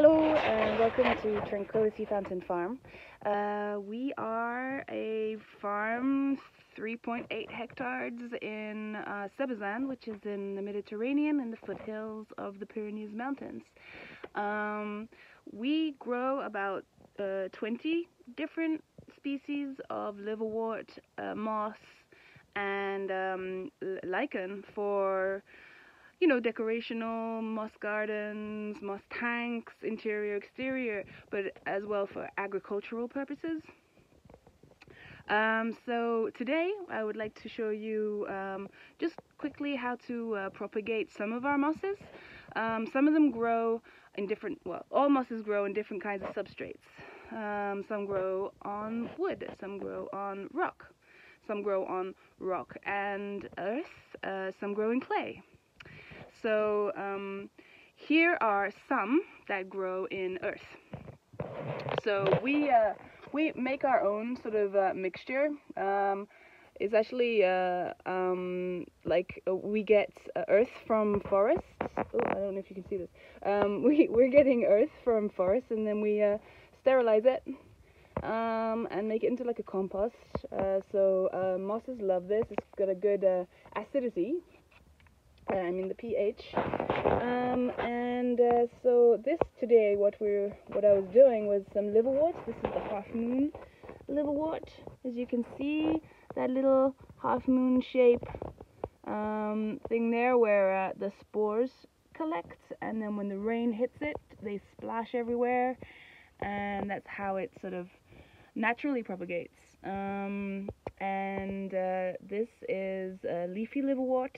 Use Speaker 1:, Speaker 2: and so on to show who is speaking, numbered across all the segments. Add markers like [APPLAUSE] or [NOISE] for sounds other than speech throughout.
Speaker 1: Hello and welcome to Tranquility Fountain Farm. Uh, we are a farm 3.8 hectares in uh, which is in the Mediterranean in the foothills of the Pyrenees Mountains. Um, we grow about uh, 20 different species of liverwort, uh, moss, and um, lichen for you know, decorational, moss gardens, moss tanks, interior, exterior, but as well for agricultural purposes. Um, so today I would like to show you um, just quickly how to uh, propagate some of our mosses. Um, some of them grow in different, well, all mosses grow in different kinds of substrates. Um, some grow on wood, some grow on rock, some grow on rock and earth, uh, some grow in clay. So um, here are some that grow in earth. So we uh, we make our own sort of uh, mixture. Um, it's actually uh, um, like uh, we get uh, earth from forests. Oh, I don't know if you can see this. Um, [LAUGHS] we we're getting earth from forests, and then we uh, sterilize it um, and make it into like a compost. so mosses love this. It's got a good acidity I mean the pH. Um, and uh, so this today, what we're what I was doing was some liverwort. This is the half moon liverwort. As you can see, that little half moon shape um, thing there, where uh, the spores collect, and then when the rain hits it, they splash everywhere, and that's how it sort of naturally propagates. Um, and uh, this is a leafy liverwort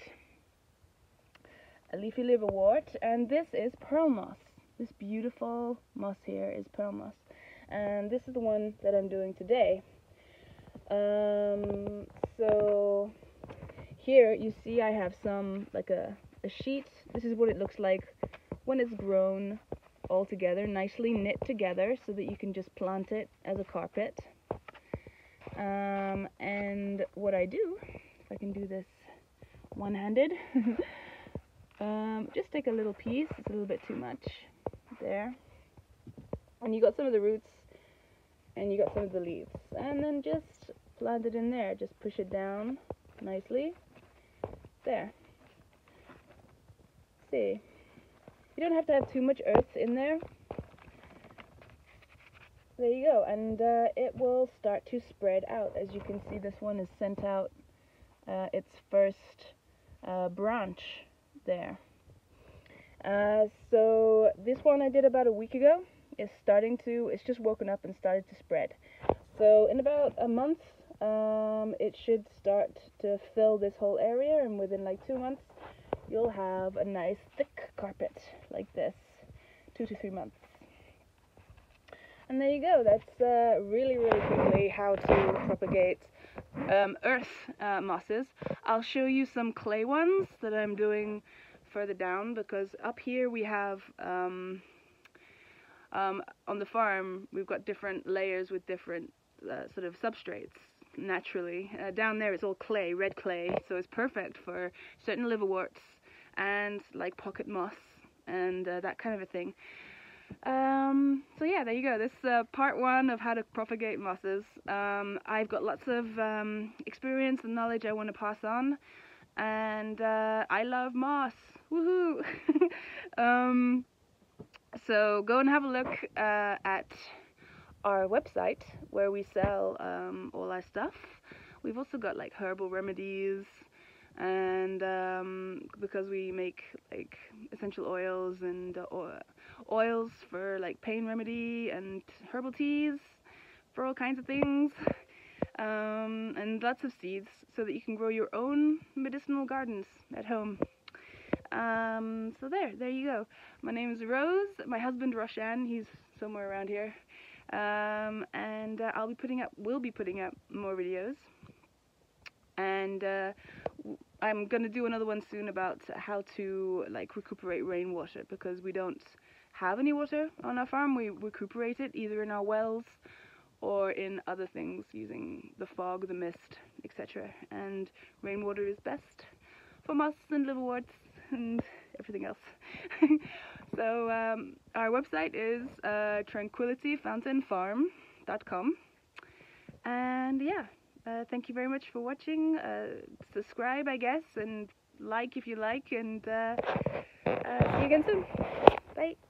Speaker 1: a leafy liverwort, and this is pearl moss. This beautiful moss here is pearl moss, and this is the one that I'm doing today. Um, so here you see I have some like a, a sheet. This is what it looks like when it's grown all together, nicely knit together, so that you can just plant it as a carpet. Um, and what I do, if I can do this one-handed. [LAUGHS] Um, just take a little piece, it's a little bit too much there. And you got some of the roots and you got some of the leaves. And then just plant it in there, just push it down nicely. There. See. You don't have to have too much earth in there. There you go, and uh, it will start to spread out. As you can see, this one has sent out uh, its first uh, branch there. Uh, so this one I did about a week ago is starting to, it's just woken up and started to spread. So in about a month, um, it should start to fill this whole area and within like two months, you'll have a nice thick carpet like this, two to three months. And there you go, that's uh, really, really quickly how to propagate um, earth uh, mosses. I'll show you some clay ones that I'm doing further down because up here we have um, um, on the farm we've got different layers with different uh, sort of substrates naturally. Uh, down there it's all clay, red clay, so it's perfect for certain liverworts and like pocket moss and uh, that kind of a thing. Um, so yeah, there you go. This is uh, part one of how to propagate mosses. Um, I've got lots of um, experience and knowledge I want to pass on, and uh, I love moss. Woohoo! [LAUGHS] Um, so go and have a look uh, at our website where we sell um, all our stuff. We've also got like herbal remedies and um, because we make like essential oils and uh, oils for like pain remedy and herbal teas for all kinds of things um, and lots of seeds so that you can grow your own medicinal gardens at home. Um, so there, there you go. My name is Rose. My husband Roshan, he's somewhere around here. Um, and uh, I'll be putting up, will be putting up more videos. And uh, I'm gonna do another one soon about how to like recuperate rainwater because we don't have any water on our farm. We recuperate it either in our wells or in other things using the fog, the mist, etc. And rainwater is best for moss and liverworts and everything else. [LAUGHS] So um, our website is uh, tranquilityfountainfarm.com. And yeah, uh, thank you very much for watching. Uh, subscribe, I guess, and like if you like. And uh, uh, see you again soon. Bye.